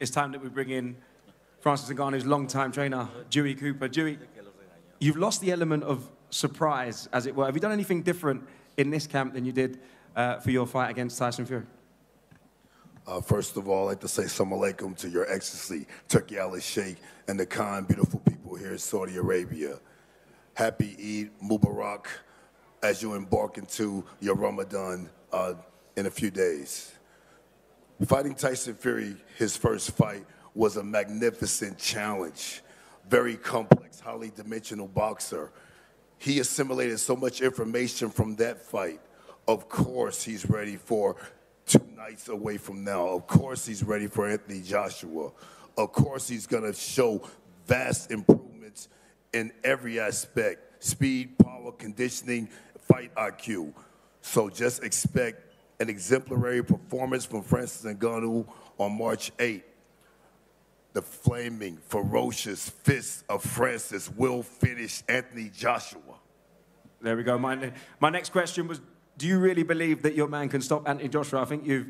it's time that we bring in Francis Ngannou's long-time trainer, Dewey Cooper. Dewey, you've lost the element of surprise, as it were. Have you done anything different in this camp than you did uh, for your fight against Tyson Fury? Uh, first of all, I'd like to say salam alaikum to your excellency, Turki Ali Sheikh, and the kind, beautiful people here in Saudi Arabia. Happy Eid Mubarak as you embark into your Ramadan uh, in a few days. Fighting Tyson Fury, his first fight, was a magnificent challenge. Very complex, highly dimensional boxer. He assimilated so much information from that fight. Of course, he's ready for two nights away from now. Of course, he's ready for Anthony Joshua. Of course, he's going to show vast improvements in every aspect speed, power, conditioning, fight IQ. So just expect an exemplary performance from Francis Ngannou on March 8th. The flaming, ferocious fist of Francis will finish Anthony Joshua. There we go. My, my next question was Do you really believe that your man can stop Anthony Joshua? I think you've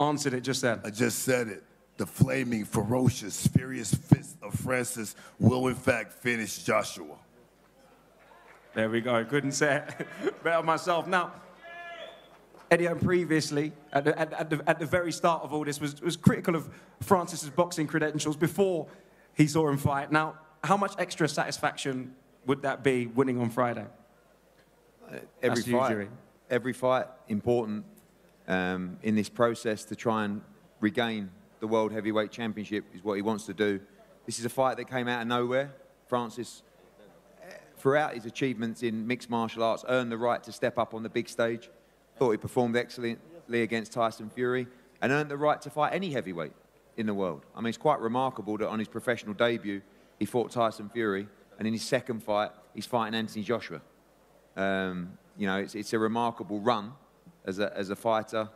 answered it just then. I just said it. The flaming, ferocious, furious fist of Francis will, in fact, finish Joshua. There we go. Couldn't say it better myself. Now, Eddie previously, at the, at, at, the, at the very start of all this, was, was critical of Francis's boxing credentials before he saw him fight. Now, how much extra satisfaction would that be winning on Friday? Uh, every fight, every fight important um, in this process to try and regain the World Heavyweight Championship is what he wants to do. This is a fight that came out of nowhere. Francis, uh, throughout his achievements in mixed martial arts, earned the right to step up on the big stage. Thought he performed excellently against Tyson Fury and earned the right to fight any heavyweight in the world. I mean, it's quite remarkable that on his professional debut, he fought Tyson Fury, and in his second fight, he's fighting Anthony Joshua. Um, you know, it's, it's, a remarkable run as a, as a fighter,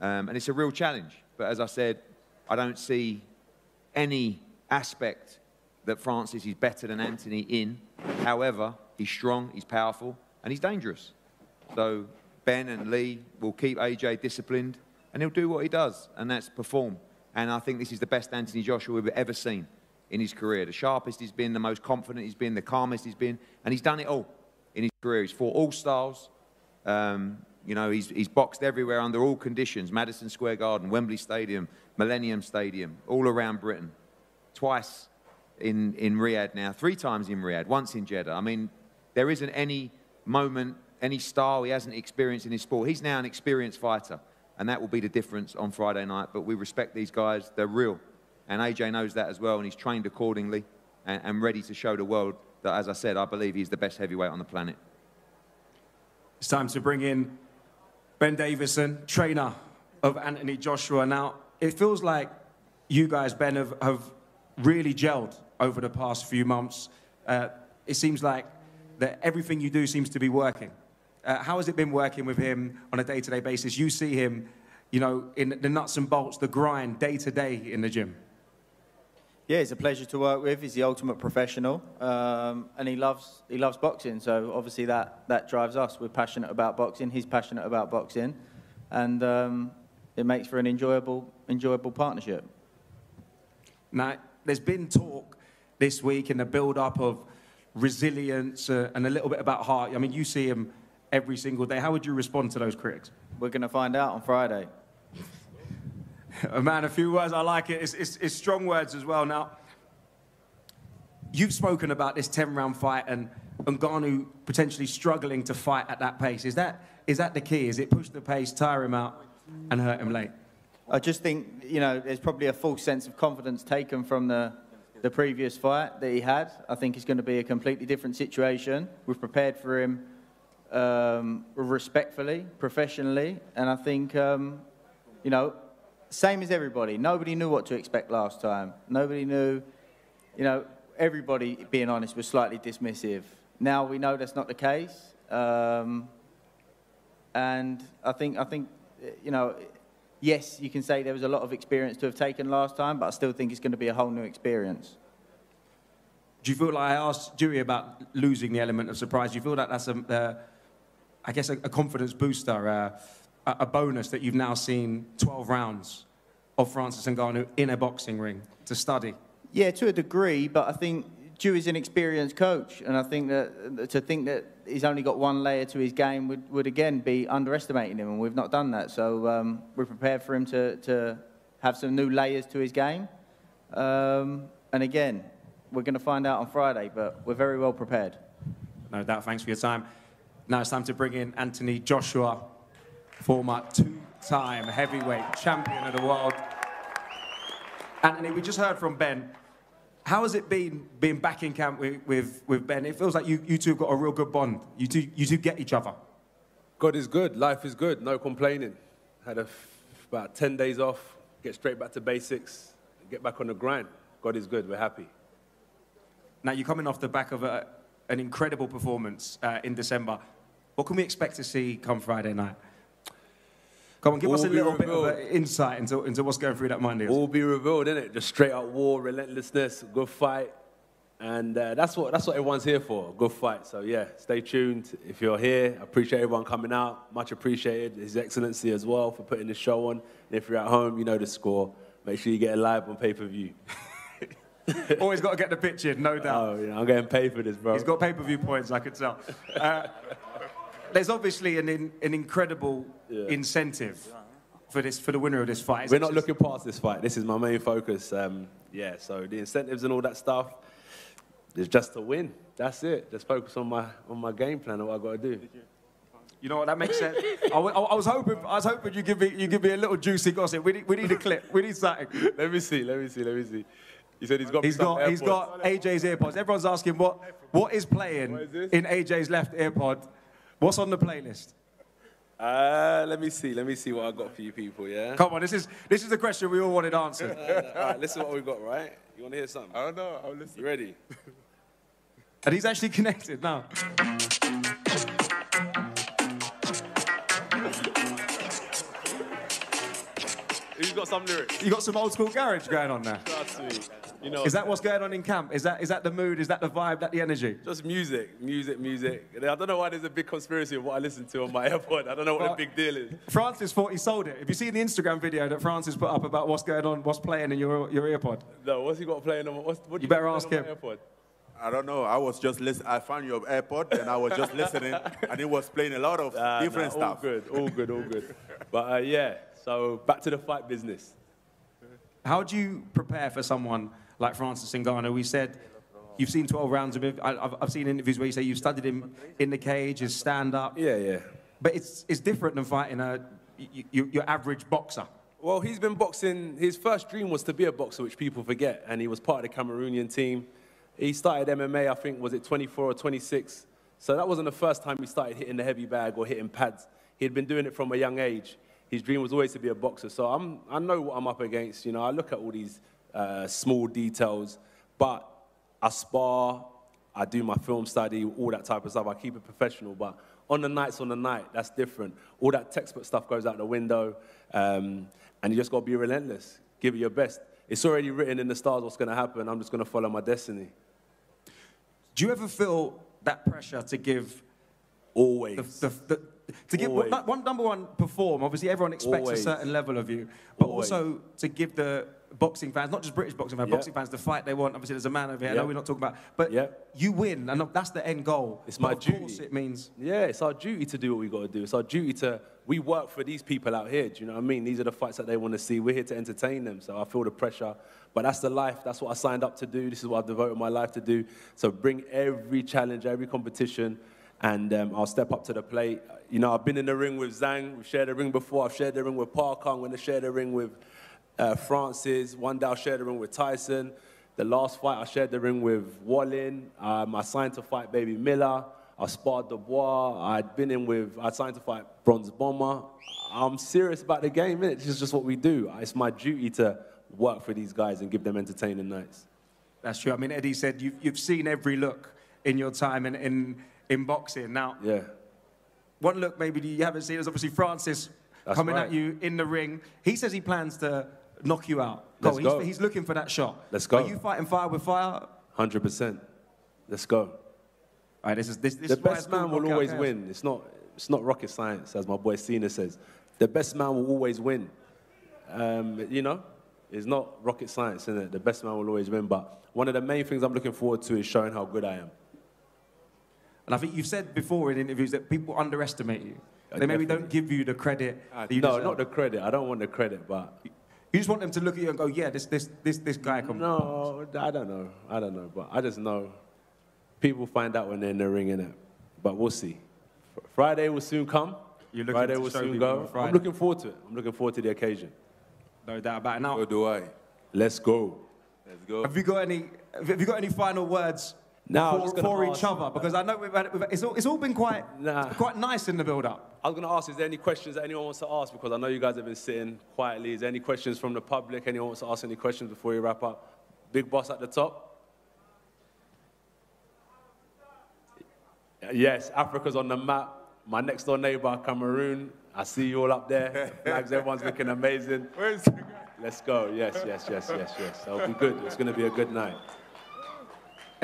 um, and it's a real challenge. But as I said, I don't see any aspect that Francis is better than Anthony in. However, he's strong, he's powerful, and he's dangerous. So Ben and Lee will keep AJ disciplined, and he'll do what he does, and that's perform. And I think this is the best Anthony Joshua we've ever seen in his career. The sharpest he's been, the most confident he's been, the calmest he's been, and he's done it all in his career. He's fought all styles. Um, you know, he's, he's boxed everywhere under all conditions Madison Square Garden, Wembley Stadium, Millennium Stadium, all around Britain. Twice in, in Riyadh now, three times in Riyadh, once in Jeddah. I mean, there isn't any moment, any style he hasn't experienced in his sport. He's now an experienced fighter, and that will be the difference on Friday night. But we respect these guys, they're real. And AJ knows that as well, and he's trained accordingly and, and ready to show the world that, as I said, I believe he's the best heavyweight on the planet. It's time to bring in Ben Davison, trainer of Anthony Joshua. Now, it feels like you guys, Ben, have, have really gelled over the past few months. Uh, it seems like that everything you do seems to be working. Uh, how has it been working with him on a day-to-day basis? You see him, you know, in the nuts and bolts, the grind, day to day in the gym. Yeah, he's a pleasure to work with. He's the ultimate professional, um, and he loves he loves boxing. So obviously that that drives us. We're passionate about boxing. He's passionate about boxing, and um, it makes for an enjoyable enjoyable partnership. Now, there's been talk this week in the build-up of resilience uh, and a little bit about heart. I mean, you see him every single day. How would you respond to those critics? We're going to find out on Friday. Man, a few words, I like it. It's, it's, it's strong words as well. Now, you've spoken about this 10 round fight and Ngannou potentially struggling to fight at that pace. Is that, is that the key? Is it push the pace, tire him out, and hurt him late? I just think, you know, there's probably a false sense of confidence taken from the, the previous fight that he had. I think it's going to be a completely different situation. We've prepared for him um, respectfully, professionally, and I think, um, you know, same as everybody. Nobody knew what to expect last time. Nobody knew, you know, everybody, being honest, was slightly dismissive. Now we know that's not the case. Um, and I think, I think, you know, yes, you can say there was a lot of experience to have taken last time, but I still think it's going to be a whole new experience. Do you feel like I asked Dewey about losing the element of surprise? Do you feel that that's a, uh, I guess, a, a confidence booster? Uh, a bonus that you've now seen 12 rounds of Francis Ngannou in a boxing ring to study? Yeah, to a degree, but I think Dewey is an experienced coach, and I think that to think that he's only got one layer to his game would, would again be underestimating him, and we've not done that. So um, we're prepared for him to, to have some new layers to his game. Um, and again, we're going to find out on Friday, but we're very well prepared. No doubt. Thanks for your time. Now it's time to bring in Anthony Joshua, former two-time heavyweight champion of the world. Anthony, we just heard from Ben. How has it been being back in camp with, with, with Ben? It feels like you, you two have got a real good bond. You two, you two get each other. God is good. Life is good. No complaining. Had a, about 10 days off, get straight back to basics, get back on the grind. God is good. We're happy. Now, you're coming off the back of a, an incredible performance uh, in December. What can we expect to see come Friday night? Come on, give All us a little bit of insight into, into what's going through that mind. All be revealed, innit? Just straight up war, relentlessness, good fight. And uh, that's, what, that's what everyone's here for, good fight. So, yeah, stay tuned. If you're here, I appreciate everyone coming out. Much appreciated. His Excellency as well for putting the show on. And if you're at home, you know the score. Make sure you get it live on pay-per-view. Always got to get the pitch in, no doubt. Oh, yeah, I'm getting paid for this, bro. He's got pay-per-view points, I could tell. Uh, there's obviously an, in, an incredible Yeah. incentive for this for the winner of this fight. We're not looking past this fight. This is my main focus. Um, yeah, so the incentives and all that stuff is just to win. That's it. Just focus on my on my game plan and what I got to do. You know what? That makes sense. I, I was hoping I was hoping you give me you give me a little juicy gossip. We need, we need a clip. We need something. Let me see. Let me see. Let me see. He said he's got. He's got he's got AJ's earpods. Everyone's asking what what is playing What is in AJ's left earpod. What's on the playlist? Uh, let me see. Let me see what I got for you people. Yeah. Come on, this is this is the question we all wanted answered. All right. Listen what we got. Right. You want to hear something? I don't know. I'll listen. You ready? And he's actually connected now. Who's got some lyrics? You got some old school garage going on there. Trust me. You know. Is that what's going on in camp? Is that is that the mood? Is that the vibe? That the energy? Just music, music, music. I don't know why there's a big conspiracy of what I listen to on my AirPod. I don't know what Well- the big deal is. Francis thought he sold it. If you see the Instagram video that Francis put up about what's going on, what's playing in your your earpod, No, what's he got playing on? What's, what You got better ask him. AirPod? I don't know. I was just listening. I found your AirPod and I was just listening, and it was playing a lot of Nah, different nah, stuff. All good, all good, all good. But uh, yeah, so back to the fight business. how do you prepare for someone like Francis Ngannou? We said you've seen 12 rounds of him. I've, I've seen interviews where you say you've studied him in the cage, his stand up. Yeah, yeah. But it's it's different than fighting a y- y- your average boxer. Well, he's been boxing. His first dream was to be a boxer, which people forget, and he was part of the Cameroonian team. He started MMA, I think, was it 24 or 26? So that wasn't the first time he started hitting the heavy bag or hitting pads. He had been doing it from a young age. His dream was always to be a boxer. So I'm, I know what I'm up against. You know, I look at all these uh, small details, but I spar, I do my film study, all that type of stuff. I keep it professional, but on the nights on the night, that's different. All that textbook stuff goes out the window, um, and you just got to be relentless. Give it your best. It's already written in the stars what's going to happen. I'm just going to follow my destiny. Do you ever feel that pressure to give Always. the, the, the to give Always. one, number one perform? Obviously, everyone expects Always. a certain level of you, but Always. also to give the boxing fans, not just British boxing fans, Yeah. boxing fans, the fight they want. Obviously, there's a man over here. I know we're not talking about, but Yeah. you win, and that's the end goal. It's my of course, duty. it means Yeah, it's our duty to do what we got to do. It's our duty to. We work for these people out here. Do you know what I mean? These are the fights that they want to see. We're here to entertain them. So I feel the pressure. But that's the life. That's what I signed up to do. This is what I've devoted my life to do. So bring every challenge, every competition, and um, I'll step up to the plate. You know, I've been in the ring with Zhang. We've shared the ring before. I've shared the ring with Parker. I'm going to share the ring with uh, Francis. One day I'll share the ring with Tyson. The last fight I shared the ring with Wallin. Um, I signed to fight Baby Miller. I sparred Dubois. I'd been in with, I signed to fight Bronze Bomber. I'm serious about the game, innit? This is just what we do. It's my duty to work for these guys and give them entertaining nights. that's true. I mean, Eddie said you've, you've seen every look in your time in, in, in boxing. Now, Yeah. one look maybe you haven't seen is obviously Francis That's coming right. at you in the ring. He says he plans to knock you out. Let's he's, go. he's looking for that shot. Let's go. Are you fighting fire with fire? 100%. Let's go. All right, this is this, this the is best man will always win. It's not, it's not rocket science, as my boy Cena says. The best man will always win. Um, you know, it's not rocket science, is it? The best man will always win. But one of the main things I'm looking forward to is showing how good I am. And I think you've said before in interviews that people underestimate you. They maybe don't give you the credit. that you no, deserve. not the credit. I don't want the credit, but You just want them to look at you and go, yeah, this, this, this, this guy can. no, I don't know. I don't know, but I just know people find out when they're in the ring, innit? But we'll see. Friday will soon come. You're looking Friday to will show soon go. Friday. I'm looking forward to it. I'm looking forward to the occasion. No doubt about it. Now, So do I. Let's go. Let's go. have you got any? Have you got any final words No, for, for each other? Because I know we've had, it's, all, it's all been quite, Nah. quite nice in the build-up. I was going to ask, is there any questions that anyone wants to ask? Because I know you guys have been sitting quietly. Is there any questions from the public? Anyone wants to ask any questions before we wrap up? Big boss at the top. Yes, Africa's on the map. My next door neighbor, Cameroon. I see you all up there. Flags, everyone's looking amazing. Let's go. Yes, yes, yes, yes, yes. That'll be good. It's going to be a good night.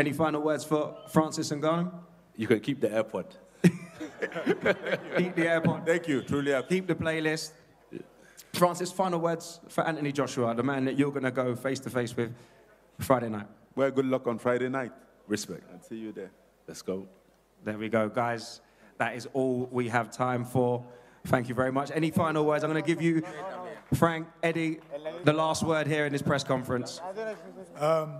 Any final words for Francis and Ngannou? You can keep the AirPod. Keep the AirPod. Thank you. Truly appreciate Keep the playlist. Francis, final words for Anthony Joshua, the man that you're going to go face to face with Friday night. Well, good luck on Friday night. Respect. I'll see you there. Let's go. There we go, guys. That is all we have time for. Thank you very much. Any final words? I'm going to give you, Frank, Eddie, the last word here in this press conference. Um,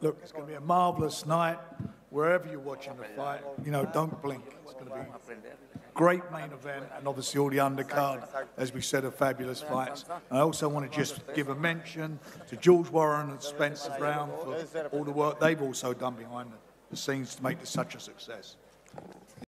look, it's going to be a marvellous night. Wherever you're watching the fight, you know, don't blink. It's going to be a great main event, and obviously all the undercard, as we said, are fabulous fights. I also want to just give a mention to George Warren and Spencer Brown for all the work they've also done behind the scenes to make this such a success.